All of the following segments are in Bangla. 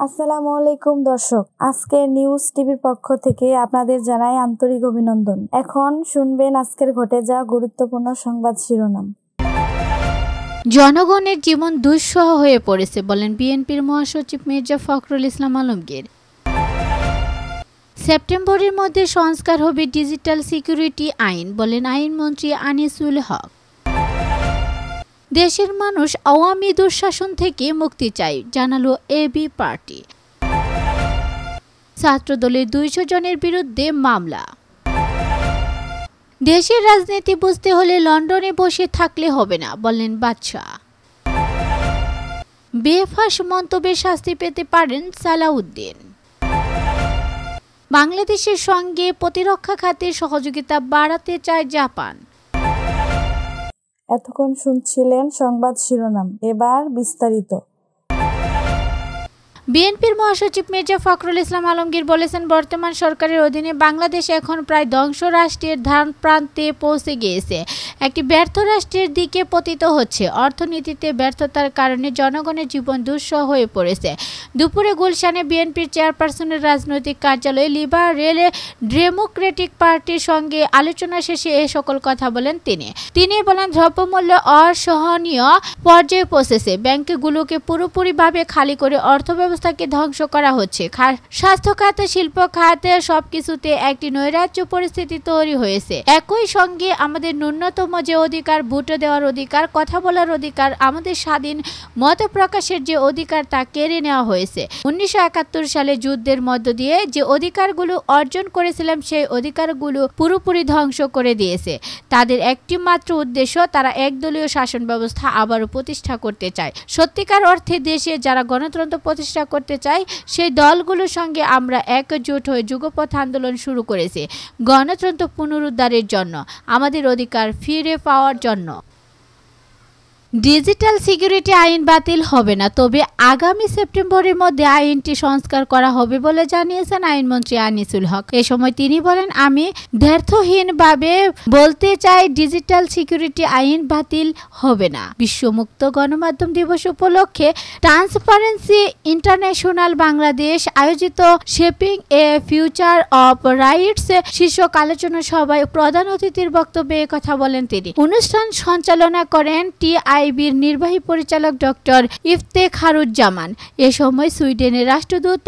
আসসালামু আলাইকুম দর্শক, আজকে নিউজ টিভির পক্ষ থেকে আপনাদের জানাই আন্তরিক অভিনন্দন। এখন শুনবেন আজকের ঘটে যাওয়া গুরুত্বপূর্ণ সংবাদ শিরোনাম। জনগণের জীবন দুঃসহ হয়ে পড়েছে বলেন বিএনপির মহাসচিব মির্জা ফখরুল ইসলাম আলমগীর। সেপ্টেম্বরের মধ্যে সংস্কার হবে ডিজিটাল সিকিউরিটি আইন, বলেন আইনমন্ত্রী আনিসুল হক। দেশের মানুষ আওয়ামী দুঃশাসন থেকে মুক্তি চায়, জানালো এবি পার্টি। ছাত্রদলের দুইশো জনের বিরুদ্ধে মামলা। দেশের রাজনীতি বুঝতে হলে লন্ডনে বসে থাকলে হবে না বললেন বাদশাহ। বেফাস মন্তব্যে শাস্তি পেতে পারেন সালাউদ্দিন। বাংলাদেশের সঙ্গে প্রতিরক্ষা খাতে সহযোগিতা বাড়াতে চায় জাপান। এতক্ষণ শুনছিলেন সংবাদ শিরোনাম। এবার বিস্তারিত। বিএনপির মহাসচিব মির্জা ফখরুল ইসলাম আলমগীর বলেছেন, বর্তমান সরকারের অধীনে বাংলাদেশ এখন প্রায় ধ্বংস রাষ্ট্রের ধান প্রান্তে পৌঁছে গিয়েছে। একটি ব্যর্থ রাষ্ট্রের দিকে পতিত হচ্ছে। অর্থনীতিতে ব্যর্থতার কারণে জনগণের জীবন দুঃসহ হয়ে পড়েছে। দুপুরে গুলশানে বিএনপির চেয়ারপারসনের রাজনৈতিক কার্যালয়ে লিবারেল ডেমোক্রেটিক পার্টির সঙ্গে আলোচনা শেষে এ সকল কথা বলেন তিনি। তিনি বলেন, দ্রব্যমূল্য অসহনীয় পর্যায়ে পৌঁছেছে। ব্যাংকগুলোকে পুরোপুরিভাবে খালি করে অর্থব্যবস্থা ব্যবস্থাকে ধ্বংস করা হচ্ছে। স্বাস্থ্য খাতে শিল্প খাতে সবকিছুতে একটি নৈরাজ্য পরিস্থিতি তৈরি হয়েছে। একই সঙ্গে আমাদের ন্যূনতম যে অধিকার, ভোটে দেওয়ার অধিকার, কথা বলার অধিকার, আমাদের স্বাধীন মত প্রকাশের যে অধিকার তা কেড়ে নেওয়া হয়েছে। উনিশশো সালে যুদ্ধের মধ্য দিয়ে যে অধিকারগুলো অর্জন করেছিলাম, সেই অধিকারগুলো পুরোপুরি ধ্বংস করে দিয়েছে। তাদের একটি মাত্র উদ্দেশ্য, তারা একদলীয় শাসন ব্যবস্থা আবারও প্রতিষ্ঠা করতে চায়। সত্যিকার অর্থে দেশে যারা গণতন্ত্র প্রতিষ্ঠা করতে চাই, সেই দলগুলোর সঙ্গে আমরা একজোট হয়ে যুগপথ আন্দোলন শুরু করেছি। গণতন্ত্র পুনরুদ্ধারের জন্য, আমাদের অধিকার ফিরে পাওয়ার জন্য। ডিজিটাল সিকিউরিটি আইন বাতিল হবে না, তবে আগামী সেপ্টেম্বরের মধ্যে আইনটি সংস্কার করা হবে বলে জানিয়েছেন আইনমন্ত্রী আনিসুল হক। এ সময় তিনি বলেন, আমি দ্ব্যর্থহীনভাবে বলতে চাই ডিজিটাল সিকিউরিটি আইন বাতিল হবে না। বিশ্বমুক্ত গণমাধ্যম দিবস উপলক্ষে ট্রান্সপারেন্সি ইন্টারন্যাশনাল বাংলাদেশ আয়োজিত shaping a future of rights শীর্ষক আলোচনা সভায় প্রধান অতিথির বক্তব্যে কথা বলেন তিনি। অনুষ্ঠান সঞ্চালনা করেন টি আইবির নির্বাহী পরিচালক ডক্টর ইফতেখারুজ্জামান এ সময় সুইডেনের রাষ্ট্রদূত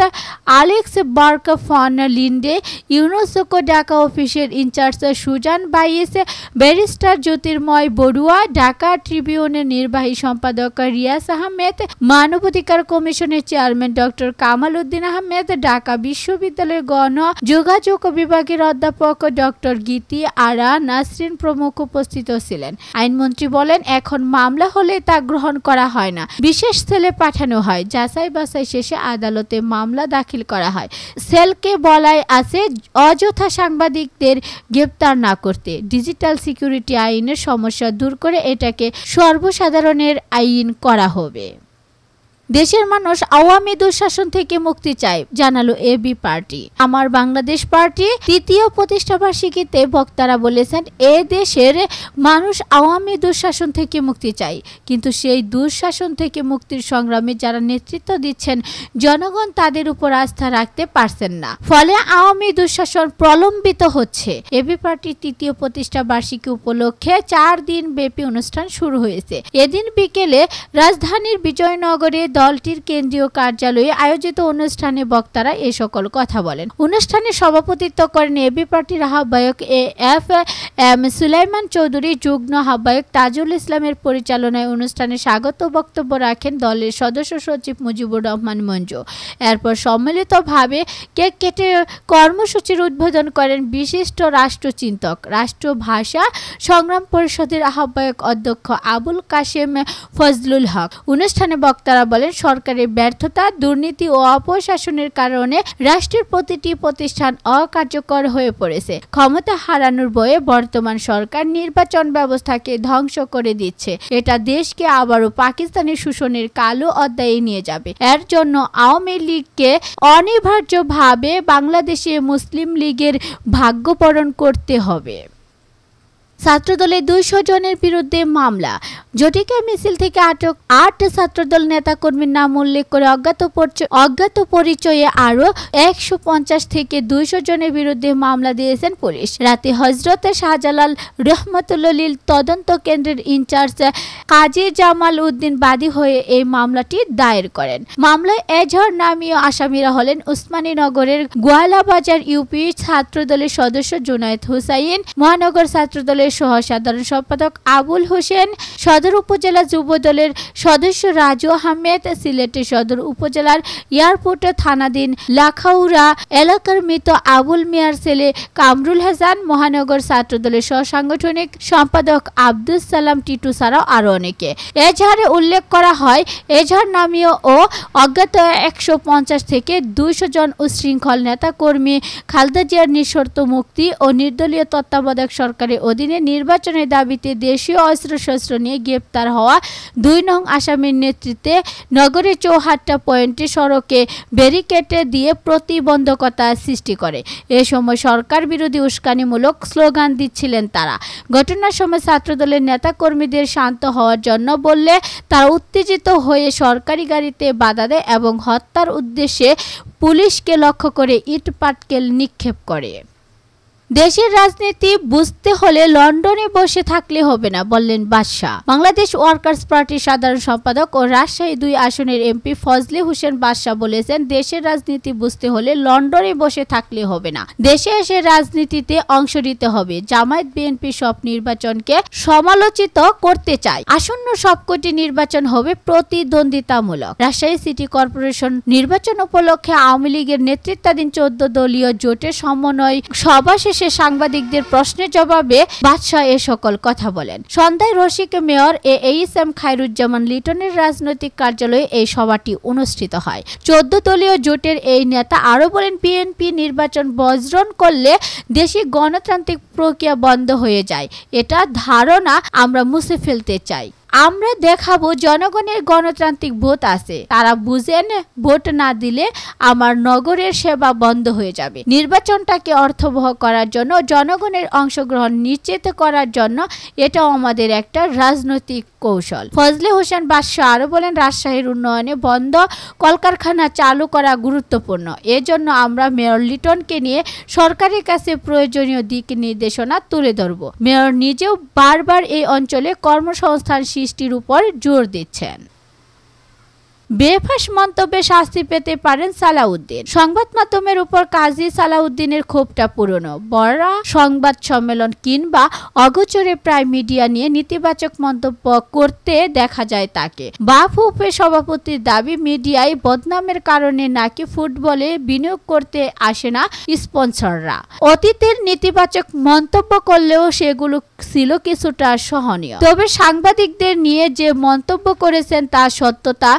Alex Berg von Linde, UNESCO Dhaka অফিসের in charge Susan Vize barrister Jyotirmoy Barua, Dhaka ট্রিবিউনের নির্বাহী সম্পাদক রিয়াস আহমেদ, মানবাধিকার কমিশনের চেয়ারম্যান ডক্টর কামাল উদ্দিন আহমেদ, ঢাকা বিশ্ববিদ্যালয়ের গণ যোগাযোগ বিভাগের অধ্যাপক ডক্টর গীতি আরা নাসরিন প্রমুখ উপস্থিত ছিলেন। আইনমন্ত্রী বলেন, এখন মামলা মামলা হলে তা গ্রহণ করা হয় না। বিশেষ সেলে পাঠানো হয়। যাচাই বাছাই শেষে আদালতে মামলা দাখিল করা হয়। সেলকে বলায় আছে, অযথা সাংবাদিকদের গ্রেপ্তার না করতে। ডিজিটাল সিকিউরিটি আইনের সমস্যা দূর করে এটাকে সর্বসাধারণের আইন করা হবে। দেশের মানুষ আওয়ামী দুঃশাসন থেকে মুক্তি চায়, জানালো এবি পার্টি। আমার বাংলাদেশ পার্টি তৃতীয় প্রতিষ্ঠাবার্ষিকীতে বক্তারা বলেছেন, এ দেশের মানুষ আওয়ামী দুঃশাসন থেকে মুক্তি চায়, কিন্তু সেই দুঃশাসন থেকে মুক্তির সংগ্রামে যারা নেতৃত্ব দিচ্ছেন, জনগণ তাদের উপর আস্থা রাখতে পারছেন না। ফলে আওয়ামী দুঃশাসন প্রলম্বিত হচ্ছে। এবি পার্টির তৃতীয় প্রতিষ্ঠা বার্ষিকী উপলক্ষে চার দিন ব্যাপী অনুষ্ঠান শুরু হয়েছে। এদিন বিকেলে রাজধানীর বিজয়নগরে দলটির কেন্দ্রীয় কার্যালয়ে আয়োজিত অনুষ্ঠানে বক্তারা এ সকল কথা বলেন। অনুষ্ঠানে সভাপতিত্ব করেন এবি পার্টির আহ্বায়ক A F M Sulaiman Chowdhury, যুগ্ম আহ্বায়ক তাজুল ইসলামের পরিচালনায় অনুষ্ঠানে স্বাগত বক্তব্য রাখেন দলের সদস্য সচিব মুজিবুর রহমান মঞ্জু। এরপর সম্মিলিতভাবে কেক কেটে কর্মসূচির উদ্বোধন করেন বিশিষ্ট রাষ্ট্রচিন্তক রাষ্ট্রভাষা সংগ্রাম পরিষদের আহ্বায়ক অধ্যক্ষ আবুল কাশেম ফজলুল হক। অনুষ্ঠানে বক্তারা বলেন সরকারের ব্যর্থতা, দুর্নীতি ও অপশাসনের কারণে রাষ্ট্রের প্রতিটি প্রতিষ্ঠান অকার্যকর হয়ে পড়েছে। ক্ষমতা হারানোর বয়ে বর্তমান সরকার নির্বাচন ব্যবস্থাকে ধ্বংস করে দিচ্ছে। এটা দেশকে আবারও পাকিস্তানের শোষণের কালো অধ্যায়ে নিয়ে যাবে। এর জন্য আওয়ামী লীগকে অনিবার্যভাবে বাংলাদেশে মুসলিম লীগের ভাগ্যপরণ করতে হবে। ছাত্রদলের দুইশো জনের বিরুদ্ধে মামলা। জটিকা মিছিল থেকে আটক আট ছাত্রদল নেতাকর্মীর নাম উল্লেখ করে অজ্ঞাত অজ্ঞাত পরিচয়ে আরও একশো পঞ্চাশ থেকে দুইশো জনের বিরুদ্ধে মামলা দিয়েছেন পুলিশ। রাতে হজরতে শাহজালাল রহমতুল্লিল তদন্ত কেন্দ্রের ইনচার্জ কাজী জামাল উদ্দিন বাদী হয়ে এই মামলাটি দায়ের করেন। মামলায় এজহর নামীয় আসামিরা হলেন উসমানী উসমানীনগরের গোয়ালাবাজার ইউপি ছাত্রদলের সদস্য জুনায়দ হুসাইন, মহানগর ছাত্রদলের সহ সাধারণ সম্পাদক আবুল হোসেন, সদর উপজেলা যুব দলের সদস্য রাজু আহমেদ, সিলেটের সদর উপজেলার এয়ারপোর্টে থানাধীন লাখাউরা এলাকার মৃত আবুল মিয়ার ছেলে কামরুল হাসান, মহানগর ছাত্রদলের সহসাংগঠনিক সম্পাদক আব্দুল সালাম টিটু ছাড়াও আরও অনেকে। এজাহারে উল্লেখ করা হয় এজাহার নামীয় ও অজ্ঞাত একশো পঞ্চাশ থেকে দুইশো জন উশৃঙ্খল নেতা কর্মী খালদা জিয়ার নিঃশর্ত মুক্তি ও নির্দলীয় তত্ত্বাবধায়ক সরকারের অধীনে নির্বাচনের দাবিতে দেশীয় অস্ত্রশস্ত্র নিয়ে গ্রেপ্তার হওয়া দুই নং আসামির নেতৃত্বে নগরের চৌহাট্টা পয়েন্টে সড়কে ব্যারিকেটে দিয়ে প্রতিবন্ধকতা সৃষ্টি করে। এ সময় সরকার বিরোধী উস্কানিমূলক স্লোগান দিচ্ছিলেন তারা। ঘটনার সময় ছাত্রদলের নেতাকর্মীদের শান্ত হওয়ার জন্য বললে, তারা উত্তেজিত হয়ে সরকারি গাড়িতে বাধা দেয় এবং হত্যার উদ্দেশ্যে পুলিশকে লক্ষ্য করে ইট পাটকেল নিক্ষেপ করে। দেশের রাজনীতি বুঝতে হলে লন্ডনে বসে থাকলে হবে না, বললেন বাদশাহ বাংলাদেশ ওয়ার্কার্স পার্টির সাধারণ সম্পাদক ও রাজশাহী দুই আসনের এমপি ফজলে হোসেন বাদশাহ বলেছেন, দেশের রাজনীতি বুঝতে হলে লন্ডনে বসে থাকলে হবে না। দেশে এসে রাজনীতিতে অংশ নিতে হবে। জামায়াত বিএনপি সব নির্বাচনকে সমালোচিত করতে চায়। আসন্ন সবকটি নির্বাচন হবে প্রতিদ্বন্দ্বিতামূলক। রাজশাহী সিটি কর্পোরেশন নির্বাচন উপলক্ষে আওয়ামী লীগের নেতৃত্বাধীন চোদ্দ দলীয় জোটের সমন্বয় সভা শেষে শেষে সাংবাদিকদের প্রশ্নের জবাবে বাদশাহ এ সকল কথা বলেন। সন্ধ্যায় Rasik mayor A H M Khairuzzaman লিটনের রাজনৈতিক কার্যালয়ে এই সভাটি অনুষ্ঠিত হয়। চোদ্দ দলীয় জোটের এই নেতা আরও বলেন, বিএনপি নির্বাচন বজ্রণ করলে দেশে গণতান্ত্রিক প্রক্রিয়া বন্ধ হয়ে যায়। এটা ধারণা আমরা মুছে ফেলতে চাই। আমরা দেখাবো জনগণের গণতান্ত্রিক ভোট আছে। তারা বুঝেন ভোট না দিলে আমার নগরের সেবা বন্ধ হয়ে যাবে। নির্বাচনটাকে অর্থবহ করার জন্য, জনগণের অংশগ্রহণ নিশ্চিত করার জন্য এটাও আমাদের একটা রাজনৈতিক কৌশল। ফজলে হোসেন বাদশাহ আরও বলেন, রাজশাহীর উন্নয়নে বন্ধ কলকারখানা চালু করা গুরুত্বপূর্ণ। এজন্য আমরা মেয়র লিটনকে নিয়ে সরকারের কাছে প্রয়োজনীয় দিক নির্দেশনা তুলে ধরব। মেয়র নিজেও বারবার এই অঞ্চলে কর্মসংস্থান সৃষ্টির উপর জোর দিচ্ছেন। বেফাস মন্তব্যে শাস্তি পেতে পারেন সালাউদ্দিন। সংবাদ মাধ্যমের উপর কাজী সালাউদ্দিনের ক্ষোভটা পুরনো। বড় সংবাদ সম্মেলন কিংবা অগোচরে প্রায় মিডিয়া নিয়ে নেতিবাচক মন্তব্য করতে দেখা যায় তাকে। বাফুফে সভাপতির দাবি, মিডিয়ায় বদনামের কারণে নাকি ফুটবলে বিনিয়োগ করতে আসে না স্পন্সররা। অতীতের নেতিবাচক মন্তব্য করলেও সেগুলো ছিল কিছুটা সহনীয়। তবে সাংবাদিকদের নিয়ে যে মন্তব্য করেছেন তা সত্যতা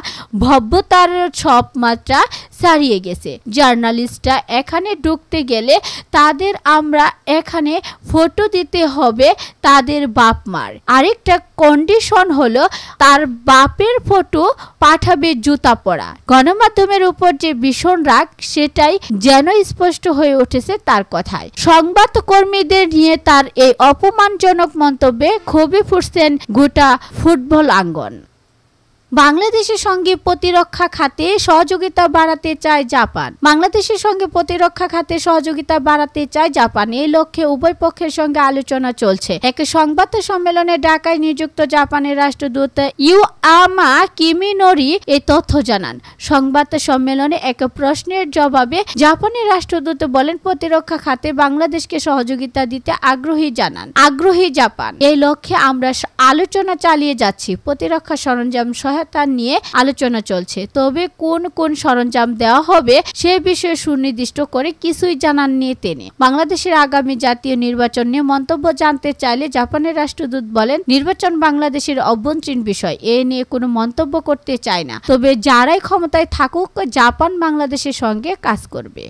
ভব্যতার সব মাত্রা ছাড়িয়ে গেছে। জার্নালিস্টরা এখানে ঢুকতে গেলে তাদের আমরা এখানে ফটো দিতে হবে তাদের বাপ মার আরেকটা কন্ডিশন হলো তার বাপের ফটো পাঠাবে জুতা পরা। গণমাধ্যমের উপর যে ভীষণ রাগ, সেটাই যেন স্পষ্ট হয়ে উঠেছে তার কথায়। সংবাদ কর্মীদের নিয়ে তার এই অপমানজনক মন্তব্যে ক্ষোভে ফুটছেন গোটা ফুটবল আঙ্গন। বাংলাদেশের সঙ্গে প্রতিরক্ষা খাতে সহযোগিতা বাড়াতে চায় জাপান। বাংলাদেশের সঙ্গে প্রতিরক্ষা খাতে সহযোগিতা বাড়াতে চায় জাপান। এই লক্ষ্যে উভয় পক্ষের সঙ্গে আলোচনা চলছে। এক সংবাদ সম্মেলনে ঢাকায় নিযুক্ত জাপানের রাষ্ট্রদূত ইউ আমা কিমিনোরি এই তথ্য জানান। সংবাদ সম্মেলনে এক প্রশ্নের জবাবে জাপানের রাষ্ট্রদূত বলেন, প্রতিরক্ষা খাতে বাংলাদেশকে সহযোগিতা দিতে আগ্রহী জানান। আগ্রহী জাপান। এই লক্ষ্যে আমরা আলোচনা চালিয়ে যাচ্ছি। প্রতিরক্ষা সরঞ্জাম সহায়তা সহায়তা নিয়ে আলোচনা চলছে। তবে কোন কোন সরঞ্জাম দেওয়া হবে সে বিষয়ে সুনির্দিষ্ট করে কিছুই জানাননি তিনি। বাংলাদেশের আগামী জাতীয় নির্বাচন নিয়ে মন্তব্য জানতে চাইলে জাপানের রাষ্ট্রদূত বলেন, নির্বাচন বাংলাদেশের অভ্যন্তরীণ বিষয়, এ নিয়ে কোনো মন্তব্য করতে চায় না। তবে যারাই ক্ষমতায় থাকুক, জাপান বাংলাদেশের সঙ্গে কাজ করবে।